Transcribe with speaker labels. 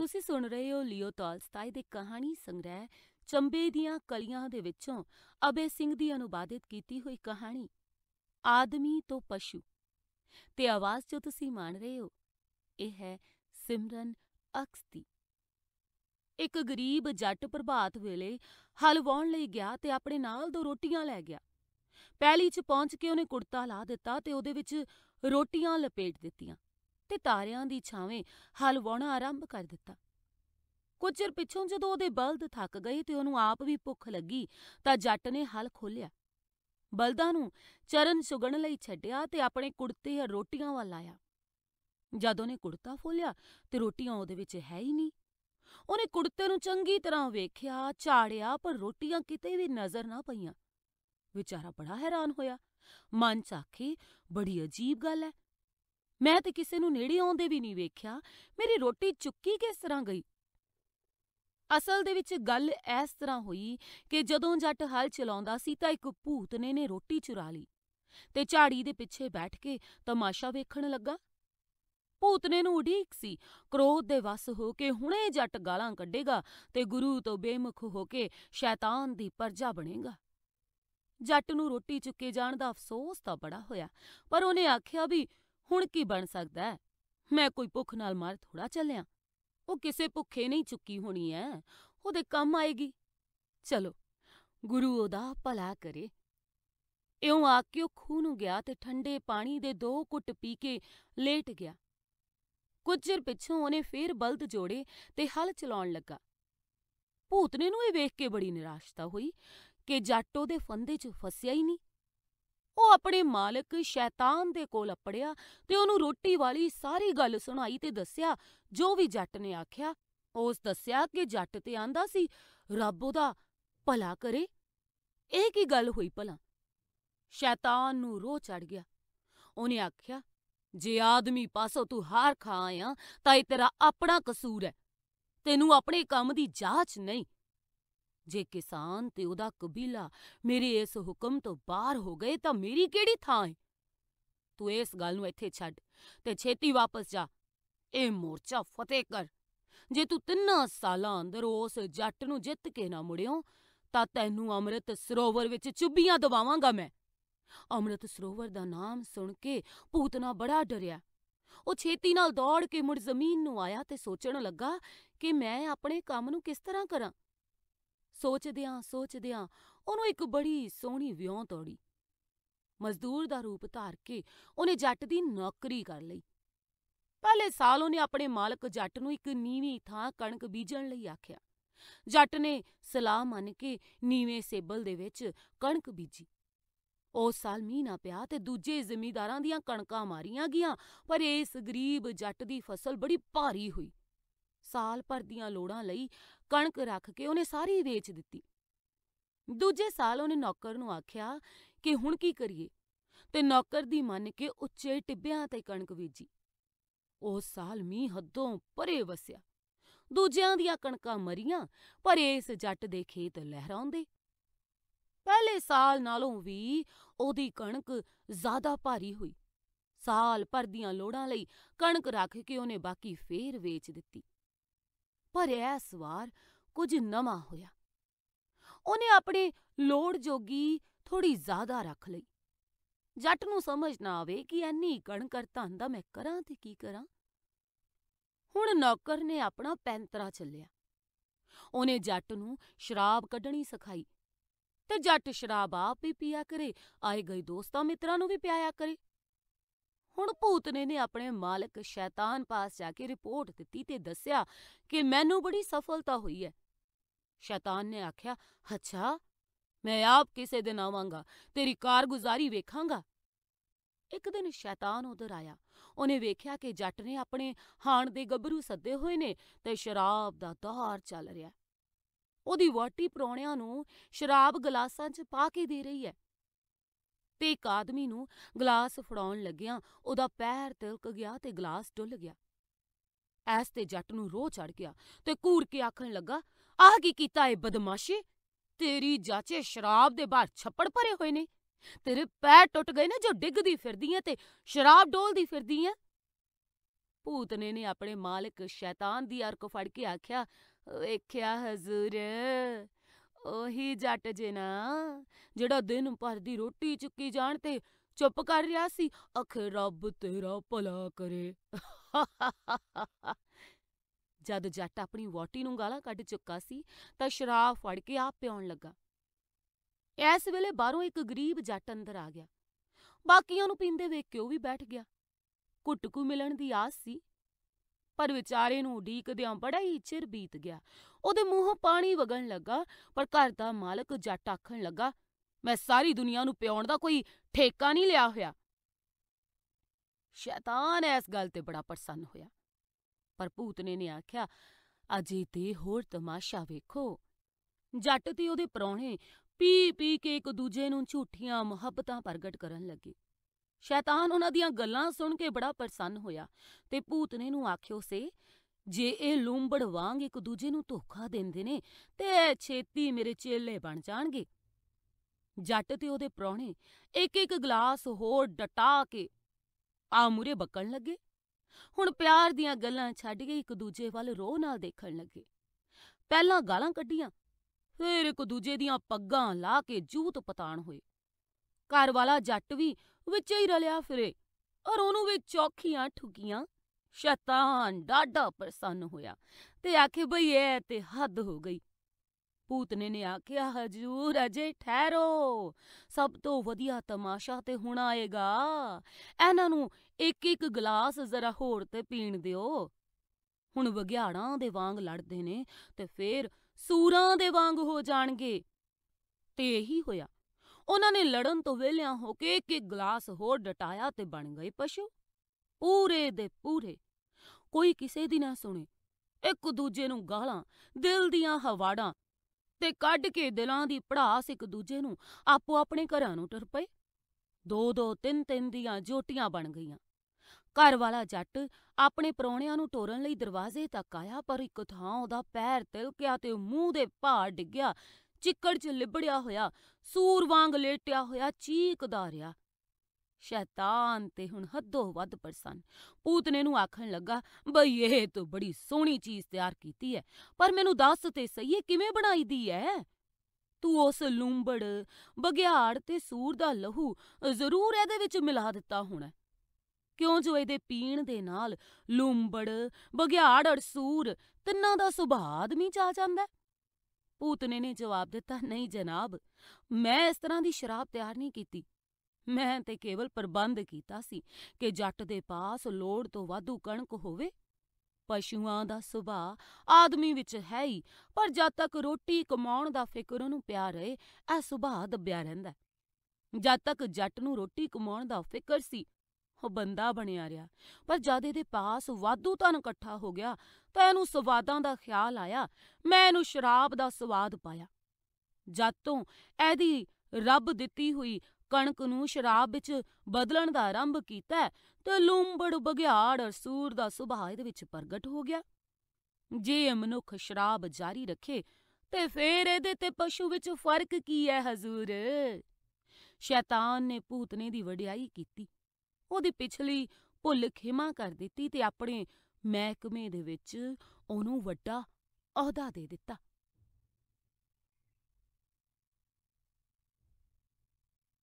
Speaker 1: ਤੁਸੀਂ ਸੁਣ ਰਹੇ ਹੋ ਲਿਓ ਟਾਲਸਟਾਈ ਦੇ ਕਹਾਣੀ ਸੰਗ੍ਰਹਿ ਚੰਬੇ ਦੀਆਂ ਕਲੀਆਂ ਦੇ ਵਿੱਚੋਂ ਅਬੇ ਸਿੰਘ ਦੀ ਅਨੁਵਾਦਿਤ ਕੀਤੀ ਹੋਈ ਕਹਾਣੀ, ਆਦਮੀ ਤੋਂ ਪਸ਼ੂ। ਤੇ ਆਵਾਜ਼ ਜੋ ਤੁਸੀਂ ਮਾਣ ਰਹੇ ਹੋ, ਇਹ ਹੈ ਸਿਮਰਨ ਅਕਸਤੀ ਇੱਕ ਗਰੀਬ ਜੱਟ ਪ੍ਰਭਾਤ ਵੇਲੇ ਹਲ ਵਾਉਣ ਲਈ ਗਿਆ ਤੇ ਆਪਣੇ ਨਾਲ ਦੋ ਰੋਟੀਆਂ ਲੈ ਗਿਆ। ਪਹਿਲੀ 'ਚ ਪਹੁੰਚ ਕੇ ਉਹਨੇ ਕੁੜਤਾ ਲਾ ਦਿੱਤਾ ਤੇ ਉਹਦੇ ਵਿੱਚ ਰੋਟੀਆਂ ਲਪੇਟ ਦਿੱਤੀਆਂ। ਤੇ ਤਾਰਿਆਂ ਦੀ ਛਾਵੇਂ ਹਲ ਵਾਉਣਾ ਆਰੰਭ ਕਰ ਦਿੱਤਾ। ਕੁਝ ਚਿਰ ਪਿੱਛੋਂ ਜਦੋਂ ਉਹਦੇ ਬਲਦ ਥੱਕ ਗਏ ਤੇ ਉਹਨੂੰ ਆਪ ਵੀ ਭੁੱਖ ਲੱਗੀ, ਤਾਂ ਜੱਟ ਨੇ ਹਲ ਖੋਲਿਆ ਬਲਦਾਂ ਨੂੰ ਚਰਨ ਸੁਗਣ ਲਈ ਛੱਡਿਆ ਤੇ ਆਪਣੇ ਕੁੜਤੇ ਰੋਟੀਆਂ ਵੱਲ ਆਇਆ। ਜਦ ਉਹਨੇ ਕੁੜਤਾ ਫੋਲਿਆ ਤੇ ਰੋਟੀਆਂ ਉਹਦੇ ਵਿੱਚ ਹੈ ਹੀ ਨਹੀਂ। ਉਹਨੇ ਕੁੜਤੇ ਨੂੰ ਚੰਗੀ ਤਰ੍ਹਾਂ ਵੇਖਿਆ, ਝਾੜਿਆ, ਪਰ ਰੋਟੀਆਂ ਕਿਤੇ ਵੀ ਨਜ਼ਰ ਨਾ ਪਈਆਂ। ਵਿਚਾਰਾ ਬੜਾ ਹੈਰਾਨ ਹੋਇਆ। ਮਨ ਚ ਆਖੇ, ਬੜੀ ਅਜੀਬ ਗੱਲ ਹੈ। ਮੈਂ ਤੇ ਕਿਸੇ ਨੂੰ ਨੇੜੇ ਆਉਂਦੇ ਵੀ ਨਹੀਂ ਵੇਖਿਆ। ਮੇਰੀ ਰੋਟੀ ਚੁੱਕੀ ਕਿਸ ਤਰ੍ਹਾਂ ਗਈ? ਅਸਲ ਦੇ ਵਿੱਚ ਗੱਲ ਇਸ ਤਰ੍ਹਾਂ ਹੋਈ ਕਿ ਜਦੋਂ ਜੱਟ ਹਲ ਚਲਾਉਂਦਾ ਸੀ ਤਾਂ ਇੱਕ ਭੂਤਨੇ ਨੇ ਰੋਟੀ ਚੁਰਾ ਲਈ ਤੇ ਝਾੜੀ ਦੇ ਪਿੱਛੇ ਬੈਠ ਕੇ ਤਮਾਸ਼ਾ ਵੇਖਣ ਲੱਗਾ। ਭੂਤਨੇ ਨੂੰ ਉਡੀਕ ਸੀ, ਕ੍ਰੋਧ ਦੇ ਵਸ ਹੋ ਕੇ ਹੁਣੇ ਜੱਟ ਗਾਲਾਂ ਕੱਢੇਗਾ ਤੇ ਗੁਰੂ ਤੋਂ ਬੇਮੁਖ ਹੋ ਕੇ ਸ਼ੈਤਾਨ ਦੀ ਪਰਜਾ ਬਣੇਗਾ। ਜੱਟ ਨੂੰ ਰੋਟੀ ਚੁੱਕੇ ਜਾਣ ਦਾ ਅਫਸੋਸ ਤਾਂ ਬੜਾ ਹੋਇਆ, ਪਰ ਉਹਨੇ ਆਖਿਆ ਵੀ ਹੁਣ ਕੀ ਬਣ ਸਕਦਾ ਮੈਂ ਕੋਈ ਭੁੱਖ ਨਾਲ ਮਰ ਥੋੜਾ ਚੱਲਿਆ। ਉਹ ਕਿਸੇ ਭੁੱਖੇ ਨਹੀਂ ਚੁੱਕੀ ਹੋਣੀ ਐ। ਉਹਦੇ ਕੰਮ ਆਏਗੀ। ਚਲੋ, ਗੁਰੂ ਉਹਦਾ ਭਲਾ ਕਰੇ। ਇਉਂ ਆ ਕੇ ਉਹ ਖੂਹ ਨੂੰ ਗਿਆ ਤੇ ਠੰਡੇ ਪਾਣੀ ਦੇ ਦੋ ਘੁੱਟ ਪੀ ਕੇ ਲੇਟ ਗਿਆ। ਕੁਝ ਚਿਰ ਪਿੱਛੋਂ ਉਹਨੇ ਫੇਰ ਬਲਦ ਜੋੜੇ ਤੇ ਹਲ ਚਲਾਉਣ ਲੱਗਾ। ਭੂਤਨੇ ਨੂੰ ਇਹ ਵੇਖ ਕੇ ਬੜੀ ਨਿਰਾਸ਼ਤਾ ਹੋਈ ਕਿ ਜੱਟ ਉਹਦੇ ਫੰਦੇ 'ਚ ਫਸਿਆ ਹੀ ਨਹੀਂ। ਉਹ ਆਪਣੇ ਮਾਲਕ ਸ਼ੈਤਾਨ ਦੇ ਕੋਲ ਅਪੜਿਆ ਤੇ ਉਹਨੂੰ ਰੋਟੀ ਵਾਲੀ ਸਾਰੀ ਗੱਲ ਸੁਣਾਈ ਤੇ ਦੱਸਿਆ, ਜੋ ਵੀ ਜੱਟ ਨੇ ਆਖਿਆ। ਉਸ ਦੱਸਿਆ ਕਿ ਜੱਟ ਤੇ ਆਂਦਾ ਸੀ, ਰੱਬ ਉਹਦਾ ਭਲਾ ਕਰੇ। ਇਹ ਕੀ ਗੱਲ ਹੋਈ ਭਲਾ? ਸ਼ੈਤਾਨ ਨੂੰ ਰੋਹ ਚੜ ਗਿਆ। ਉਹਨੇ ਆਖਿਆ, ਜੇ ਆਦਮੀ ਪਾਸੋਂ ਤੂੰ ਹਾਰ ਖਾ ਆਇਆ, ਤਾਂ ਇਹ ਤੇਰਾ ਆਪਣਾ ਕਸੂਰ ਹੈ। ਤੈਨੂੰ ਆਪਣੇ ਕੰਮ ਦੀ ਜਾਂਚ ਨਹੀਂ। ਜੇ ਕਿਸਾਨ ਤੇ ਉਹਦਾ ਕਬੀਲਾ ਮੇਰੇ ਇਸ ਹੁਕਮ ਤੋਂ ਬਾਹਰ ਹੋ ਗਏ ਤਾਂ ਮੇਰੀ ਕਿਹੜੀ ਥਾਂ ਹੈ ਤੂੰ ਇਸ ਗੱਲ ਨੂੰ ਇੱਥੇ ਛੱਡ ਤੇ ਛੇਤੀ ਵਾਪਸ ਜਾ। ਇਹ ਮੋਰਚਾ ਫਤਿਹ ਕਰ। ਜੇ ਤੂੰ ਤਿੰਨਾਂ ਸਾਲਾਂ ਅੰਦਰ ਉਸ ਜੱਟ ਨੂੰ ਜਿੱਤ ਕੇ ਨਾ ਮੁੜਿਓ, ਤਾਂ ਤੈਨੂੰ ਅੰਮ੍ਰਿਤ ਸਰੋਵਰ ਵਿੱਚ ਚੁੱਭੀਆਂ ਦਵਾਵਾਂਗਾ ਮੈਂ। ਅੰਮ੍ਰਿਤ ਸਰੋਵਰ ਦਾ ਨਾਮ ਸੁਣ ਕੇ ਭੂਤਨਾ ਬੜਾ ਡਰਿਆ। ਉਹ ਛੇਤੀ ਨਾਲ ਦੌੜ ਕੇ ਮੁੜ ਜ਼ਮੀਨ ਨੂੰ ਆਇਆ ਤੇ ਸੋਚਣ ਲੱਗਾ ਕਿ ਮੈਂ ਆਪਣੇ ਕੰਮ ਨੂੰ ਕਿਸ ਤਰ੍ਹਾਂ ਕਰਾਂ। ਸੋਚਦਿਆਂ ਸੋਚਦਿਆਂ ਉਹਨੂੰ ਇੱਕ ਬੜੀ ਸੋਹਣੀ ਵਿਉਂ ਤੋੜੀ। ਮਜ਼ਦੂਰ ਦਾ ਰੂਪ ਧਾਰ ਕੇ ਉਹਨੇ ਜੱਟ ਦੀ ਨੌਕਰੀ ਕਰ ਲਈ। ਪਹਿਲੇ ਸਾਲ ਉਹਨੇ ਆਪਣੇ ਮਾਲਕ ਜੱਟ ਨੂੰ ਇੱਕ ਨੀਵੀਂ ਥਾਂ ਕਣਕ ਬੀਜਣ ਲਈ ਆਖਿਆ। ਜੱਟ ਨੇ ਸਲਾਹ ਮੰਨ ਕੇ ਨੀਵੇਂ ਸੇਬਲ ਦੇ ਵਿੱਚ ਕਣਕ ਬੀਜੀ। ਉਸ ਸਾਲ ਮੀਂਹ ਨਾ ਪਿਆ ਤੇ ਦੂਜੇ ਜ਼ਿਮੀਦਾਰਾਂ ਦੀਆਂ ਕਣਕਾਂ ਮਾਰੀਆਂ ਗਈਆਂ, ਪਰ ਇਸ ਗਰੀਬ ਜੱਟ ਦੀ ਫਸਲ ਬੜੀ ਭਾਰੀ ਹੋਈ। ਸਾਲ ਭਰ ਦੀਆਂ ਲੋੜਾਂ ਲਈ ਕਣਕ ਰੱਖ ਕੇ ਉਹਨੇ ਸਾਰੀ ਵੇਚ ਦਿੱਤੀ। ਦੂਜੇ ਸਾਲ ਉਹਨੇ ਨੌਕਰ ਨੂੰ ਆਖਿਆ ਕਿ ਹੁਣ ਕੀ ਕਰੀਏ? ਤੇ ਨੌਕਰ ਦੀ ਮੰਨ ਕੇ ਉੱਚੇ ਟਿੱਬਿਆਂ ਤੇ ਕਣਕ ਬੀਜੀ। ਉਸ ਸਾਲ ਮੀਂਹ ਹੱਦੋਂ ਪਰੇ ਵਸਿਆ। ਦੂਜਿਆਂ ਦੀਆਂ ਕਣਕਾਂ ਮਰੀਆਂ, ਪਰ ਇਸ ਜੱਟ ਦੇ ਖੇਤ ਲਹਿਰਾਉਂਦੇ। ਪਹਿਲੇ ਸਾਲ ਨਾਲੋਂ ਵੀ ਉਹਦੀ ਕਣਕ ਜ਼ਿਆਦਾ ਭਾਰੀ ਹੋਈ। ਸਾਲ ਭਰ ਦੀਆਂ ਲੋੜਾਂ ਲਈ ਕਣਕ ਰੱਖ ਕੇ ਉਹਨੇ ਬਾਕੀ ਫੇਰ ਵੇਚ ਦਿੱਤੀ। ਪਰ ਇਸ ਵਾਰ ਕੁਝ ਨਵਾਂ ਹੋਇਆ। ਉਹਨੇ ਆਪਣੇ ਲੋੜ ਜੋਗੀ ਥੋੜੀ ਜ਼ਿਆਦਾ ਰੱਖ ਲਈ। ਜੱਟ ਨੂੰ ਸਮਝ ਨਾ ਆਵੇ ਕਿ ਐਨੀ ਕਣਕਰ ਧੰਦਾ ਮੈਂ ਕਰਾਂ ਤੇ ਕੀ ਕਰਾਂ। ਹੁਣ ਨੌਕਰ ਨੇ ਆਪਣਾ ਪੈਂਤਰਾ ਚੱਲਿਆ। ਉਹਨੇ ਜੱਟ ਨੂੰ ਸ਼ਰਾਬ ਕੱਢਣੀ ਸਿਖਾਈ ਤੇ ਜੱਟ ਸ਼ਰਾਬ ਆਪ ਹੀ ਪੀਆ ਕਰੇ, ਆਏ ਗਏ ਦੋਸਤਾਂ ਮਿੱਤਰਾਂ ਨੂੰ ਵੀ ਪਿਆਇਆ ਕਰੇ। ਹੁਣ ਭੂਤਨੇ ਨੇ ਆਪਣੇ ਮਾਲਕ ਸ਼ੈਤਾਨ ਪਾਸ ਜਾ ਕੇ ਰਿਪੋਰਟ ਦਿੱਤੀ ਤੇ ਦੱਸਿਆ ਕਿ ਮੈਨੂੰ ਬੜੀ ਸਫਲਤਾ ਹੋਈ ਹੈ। ਸ਼ੈਤਾਨ ਨੇ ਆਖਿਆ, ਅੱਛਾ, ਮੈਂ ਆਪ ਕਿਸੇ ਦਿਨ ਆਵਾਂਗਾ, ਤੇਰੀ ਕਾਰਗੁਜ਼ਾਰੀ ਵੇਖਾਂਗਾ? ਇੱਕ ਦਿਨ ਸ਼ੈਤਾਨ ਉਧਰ ਆਇਆ। ਉਹਨੇ ਵੇਖਿਆ ਕਿ ਜੱਟ ਨੇ ਆਪਣੇ ਹਾਣ ਦੇ ਗੱਭਰੂ ਸੱਦੇ ਹੋਏ ਨੇ ਤੇ ਸ਼ਰਾਬ ਦਾ ਦੌਰ ਚੱਲ ਰਿਹਾ। ਉਹਦੀ ਵਾਟੀ ਪਰੌਣਿਆਂ ਨੂੰ ਸ਼ਰਾਬ ਗਲਾਸਾਂ 'ਚ ਪਾ ਕੇ ਦੇ ਰਹੀ ਹੈ। ਤੇ ਇੱਕ ਆਦਮੀ ਨੂੰ ਗਲਾਸ ਫੜਾਉਣ ਲੱਗਿਆਂ ਉਹਦਾ ਪੈਰ ਤਿਲਕ ਗਿਆ ਤੇ ਗਲਾਸ ਡੁੱਲ ਗਿਆ। ਐਸ ਤੇ ਜੱਟ ਨੂੰ ਰੋਹ ਚੜ ਗਿਆ ਤੇ ਘੂਰ ਕੇ ਆਖਣ ਲੱਗਾ, ਆਹ ਕੀ ਕੀਤਾ ਏ ਬਦਮਾਸ਼ੀ? ਤੇਰੀ ਜਾਚੇ ਸ਼ਰਾਬ ਦੇ ਬਾਹਰ ਛੱਪੜ ਭਰੇ ਹੋਏ ਨੇ। ਤੇਰੇ ਪੈਰ ਟੁੱਟ ਗਏ ਨੇ ਜੋ ਡਿੱਗਦੀ ਫਿਰਦੀ ਐ ਤੇ ਸ਼ਰਾਬ ਡੋਲਦੀ ਫਿਰਦੀ ਐ ਭੂਤਨੇ ਨੇ ਆਪਣੇ ਮਾਲਕ ਸ਼ੈਤਾਨ ਦੀ ਅਰਕ ਫੜ ਕੇ ਆਖਿਆ, ਵੇਖਿਆ ਹਜ਼ੂਰ। ਉਹੀ ਜੱਟ ਜੇ ਨਾ, ਜਿਹੜਾ ਦਿਨ ਭਰ ਦੀ ਰੋਟੀ ਚੁੱਕੀ ਜਾਣ ਤੇ ਚੁੱਪ ਕਰ ਰਿਹਾ ਸੀ ਅਖੇ ਰੱਬ ਤੇਰਾ ਭਲਾ ਕਰੇ। ਜਦ ਜੱਟ ਆਪਣੀ ਵੋਟੀ ਨੂੰ ਗਾਲਾਂ ਕੱਢ ਚੁੱਕਾ ਸੀ, ਤਾਂ ਸ਼ਰਾਬ ਫੜ ਕੇ ਆਪ ਪਿਉਣ ਲੱਗਾ। ਇਸ ਵੇਲੇ ਬਾਹਰੋਂ ਇੱਕ ਗਰੀਬ ਜੱਟ ਅੰਦਰ ਆ ਗਿਆ। ਬਾਕੀਆਂ ਨੂੰ ਪੀਂਦੇ ਵੇਖ ਕੇ ਉਹ ਵੀ ਬੈਠ ਗਿਆ। ਕੁੱਟਕੂ ਮਿਲਣ ਦੀ ਆਸ ਸੀ। ਪਰ ਵਿਚਾਰੇ ਨੂੰ ਉਡੀਕਦਿਆਂ ਬੜਾ ਹੀ ਚਿਰ ਬੀਤ ਗਿਆ। ਉਹਦੇ ਮੂੰਹੋਂ ਪਾਣੀ ਵਗਣ ਲੱਗਾ, ਪਰ ਘਰ ਦਾ ਮਾਲਕ ਜੱਟ ਆਖਣ ਲੱਗਾ, ਮੈਂ ਸਾਰੀ ਦੁਨੀਆ ਨੂੰ ਪਿਉਣ ਦਾ ਕੋਈ ਠੇਕਾ ਨਹੀਂ ਲਿਆ ਹੋਇਆ। ਸ਼ੈਤਾਨ ਇਸ ਗੱਲ ਤੇ ਬੜਾ ਪ੍ਰਸੰਨ ਹੋਇਆ। ਪਰ ਭੂਤਨੇ ਨੇ ਆਖਿਆ, ਅਜੇ ਤੇ ਹੋਰ ਤਮਾਸ਼ਾ ਵੇਖੋ। ਜੱਟ ਤੇ ਉਹਦੇ ਪ੍ਰਾਹੁਣੇ ਪੀ ਪੀ ਕੇ ਇੱਕ ਦੂਜੇ ਨੂੰ ਝੂਠੀਆਂ ਮੁਹੱਬਤਾਂ ਪ੍ਰਗਟ ਕਰਨ ਲੱਗੇ। ਸ਼ੈਤਾਨ ਉਹਨਾਂ ਦੀਆਂ ਗੱਲਾਂ ਸੁਣ ਕੇ ਬੜਾ ਪ੍ਰਸੰਨ ਹੋਇਆ ਤੇ ਭੂਤਨੇ ਨੂੰ ਆਖਿਓ, ਸੇ, ਜੇ ਇਹ ਲੂੰਬੜ ਵਾਂਗ ਇੱਕ ਦੂਜੇ ਨੂੰ ਧੋਖਾ ਦਿੰਦੇ ਨੇ, ਤੇ ਛੇਤੀ ਮੇਰੇ ਚੇਲੇ ਬਣ ਜਾਣਗੇ। ਜੱਟ ਤੇ ਉਹਦੇ ਪ੍ਰਾਹੁਣੇ ਇੱਕ ਇੱਕ ਗਲਾਸ ਹੋਰ ਡਟਾ ਕੇ ਆ ਮੂਰੇ ਬੱਕਣ ਲੱਗੇ। ਹੁਣ ਪਿਆਰ ਦੀਆਂ ਗੱਲਾਂ ਛੱਡ ਕੇ ਇੱਕ ਦੂਜੇ ਵੱਲ ਰੋਹ ਨਾਲ ਦੇਖਣ ਲੱਗੇ। ਪਹਿਲਾਂ ਗਾਲਾਂ ਕੱਢੀਆਂ, ਫਿਰ ਇੱਕ ਦੂਜੇ ਦੀਆਂ ਪੱਗਾਂ ਲਾ ਕੇ ਜੂਤ ਪਤਾਣ ਹੋਏ। ਘਰ ਵਾਲਾ ਜੱਟ ਵੀ ਵਿੱਚ ਹੀ ਰਲਿਆ ਫਿਰੇ ਔਰ ਉਹਨੂੰ ਵੀ ਚੌਖੀਆਂ ਠੁਕੀਆਂ। ਸ਼ੈਤਾਨ ਡਾਢਾ ਪ੍ਰਸੰਨ ਹੋਇਆ ਤੇ ਆਖੇ, ਬਈ ਇਹ ਤੇ ਹੱਦ ਹੋ ਗਈ। ਪੂਤਨੇ ਨੇ ਆਖਿਆ, ਹਜੂਰ ਅਜੇ ਠਹਿਰੋ, ਸਭ ਤੋਂ ਵਧੀਆ ਤਮਾਸ਼ਾ ਤੇ ਹੁਣ ਆਏਗਾ। ਇਹਨਾਂ ਨੂੰ ਇੱਕ ਇੱਕ ਗਲਾਸ ਜ਼ਰਾ ਹੋਰ ਤੇ ਪੀਣ ਦਿਓ। ਹੁਣ ਵਗਿਆੜਾਂ ਦੇ ਵਾਂਗ ਲੜਦੇ ਨੇ ਤੇ ਫੇਰ ਸੂਰਾਂ ਦੇ ਵਾਂਗ ਹੋ ਜਾਣਗੇ। ਤੇ ਇਹੀ ਹੋਇਆ ਉਹਨਾਂ ਨੇ ਲੜਨ ਤੋਂ ਵਿਹਲਿਆਂ ਹੋ ਕੇ ਇੱਕ ਇੱਕ ਗਲਾਸ ਹੋਰ ਡਟਾਇਆ ਤੇ ਬਣ ਗਏ ਪਸ਼ੂ। ਪੂਰੇ ਦੇ ਪੂਰੇ। ਕੋਈ ਕਿਸੇ ਦੀ ਨਾ ਸੁਣੇ। ਇੱਕ ਦੂਜੇ ਨੂੰ ਗਾਲਾਂ, ਦਿਲ ਦੀਆਂ ਹਵਾੜਾਂ ਤੇ ਕੱਢ ਕੇ ਦਿਲਾਂ ਦੀ ਪੜਾਸ ਇੱਕ ਦੂਜੇ ਨੂੰ ਆਪੋ ਆਪਣੇ ਘਰਾਂ ਨੂੰ ਟਰ ਪਏ। ਦੋ ਦੋ, ਤਿੰਨ ਤਿੰਨ ਦੀਆਂ ਜੋਟੀਆਂ ਬਣ ਗਈਆਂ। ਘਰ ਵਾਲਾ ਜੱਟ ਆਪਣੇ ਪਰੌਣਿਆਂ ਨੂੰ ਟੋਰਨ ਲਈ ਦਰਵਾਜ਼ੇ ਤੱਕ ਆਇਆ, ਪਰ ਇੱਕ ਥਾਂ ਉਹਦਾ ਪੈਰ ਤਿਲਕਿਆ ਤੇ ਮੂੰਹ ਦੇ ਭਾਰ ਡਿੱਗਿਆ ਚਿੱਕੜ 'ਚ ਲਿਬੜਿਆ ਹੋਇਆ, ਸੂਰ ਵਾਂਗ ਲੇਟਿਆ ਹੋਇਆ ਚੀਕਦਾ ਰਿਹਾ। ਸ਼ੈਤਾਨ ਤੇ ਹੁਣ ਹੱਦੋਂ ਵੱਧ ਪ੍ਰਸੰਨ। ਪੂਤਨੇ ਨੂੰ ਆਖਣ ਲੱਗਾ, ਬਈ ਇਹ ਤੂੰ ਬੜੀ ਸੋਹਣੀ ਚੀਜ਼ ਤਿਆਰ ਕੀਤੀ ਹੈ ਪਰ ਮੈਨੂੰ ਦੱਸ ਤੇ ਸਹੀ ਇਹ ਕਿਵੇਂ ਬਣਾਈਦੀ ਹੈ ਤੂੰ ਉਸ ਲੂੰਬੜ ਬਗਿਆੜ ਤੇ ਸੂਰ ਦਾ ਲਹੂ ਜ਼ਰੂਰ ਇਹਦੇ ਵਿੱਚ ਮਿਲਾ ਦਿੱਤਾ ਹੋਣਾ ਕਿਉਂ ਜੋ ਇਹਦੇ ਪੀਣ ਦੇ ਨਾਲ ਲੂੰਬੜ ਬਗਿਆੜ ਅਰ ਸੂਰ ਤਿੰਨਾਂ ਦਾ ਸੁਭਾਅ ਆਦਮੀ ਚ ਆ ਜਾਂਦਾ ਭੂਤਨੇ ਨੇ ਜਵਾਬ ਦਿੱਤਾ, ਨਹੀਂ ਜਨਾਬ, ਮੈਂ ਇਸ ਤਰ੍ਹਾਂ ਦੀ ਸ਼ਰਾਬ ਤਿਆਰ ਨਹੀਂ ਕੀਤੀ। ਮੈਂ ਤੇ ਕੇਵਲ ਪ੍ਰਬੰਧ ਕੀਤਾ ਸੀ ਕਿ ਜੱਟ ਦੇ ਪਾਸ ਲੋੜ ਤੋਂ ਵਾਧੂ ਕਣਕ ਹੋਵੇ। ਪਸ਼ੂਆਂ ਦਾ ਸੁਭਾਅ ਆਦਮੀ ਵਿੱਚ ਹੈ ਹੀ, ਪਰ ਜਦ ਤੱਕ ਰੋਟੀ ਕਮਾਉਣ ਦਾ ਫਿਕਰ ਉਹਨੂੰ ਪਿਆ ਰਹੇ, ਇਹ ਸੁਭਾਅ ਦੱਬਿਆ ਰਹਿੰਦਾ ਜਦ ਤੱਕ ਜੱਟ ਨੂੰ ਰੋਟੀ ਕਮਾਉਣ ਦਾ ਫਿਕਰ ਸੀ ਉਹ ਬੰਦਾ ਬਣਿਆ ਰਿਹਾ। ਪਰ ਜਦ ਇਹਦੇ ਪਾਸ ਵਾਧੂ ਧਨ ਇਕੱਠਾ ਹੋ ਗਿਆ, ਤਾਂ ਇਹਨੂੰ ਸਵਾਦਾਂ ਦਾ ਖਿਆਲ ਆਇਆ। ਮੈਂ ਇਹਨੂੰ ਸ਼ਰਾਬ ਦਾ ਸਵਾਦ ਪਾਇਆ। ਜਦ ਤੋਂ ਇਹਦੀ ਰੱਬ ਦਿੱਤੀ ਹੋਈ ਕਣਕ ਨੂੰ ਸ਼ਰਾਬ ਵਿੱਚ ਬਦਲਣ ਦਾ ਆਰੰਭ ਕੀਤਾ, ਤੇ ਲੂੰਬੜ ਬਗਿਆੜ ਅਰ ਸੂਰ ਦਾ ਸੁਭਾਅ ਇਹਦੇ ਵਿੱਚ ਪ੍ਰਗਟ ਹੋ ਗਿਆ। ਜੇ ਇਹ ਮਨੁੱਖ ਸ਼ਰਾਬ ਜਾਰੀ ਰੱਖੇ, ਤੇ ਫੇਰ ਇਹਦੇ ਤੇ ਪਸ਼ੂ ਵਿੱਚ ਫ਼ਰਕ ਕੀ ਹੈ, ਹਜ਼ੂਰ? ਸ਼ੈਤਾਨ ਨੇ ਭੂਤਨੇ ਦੀ ਵਡਿਆਈ ਕੀਤੀ। ਉਹਦੀ ਪਿਛਲੀ ਭੁੱਲ ਖਿਮਾ ਕਰ ਦਿੱਤੀ ਤੇ ਆਪਣੇ ਮਹਿਕਮੇ ਦੇ ਵਿੱਚ ਉਹਨੂੰ ਵੱਡਾ ਅਹੁਦਾ ਦੇ ਦਿੱਤਾ।